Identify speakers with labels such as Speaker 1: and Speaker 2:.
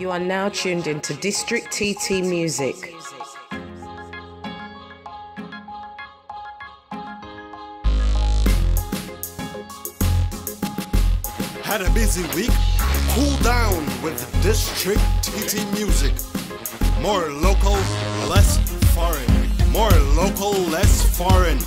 Speaker 1: You are now tuned into District TT Music.
Speaker 2: Had a busy week? Cool down with District TT Music. More local, less foreign. More local, less foreign.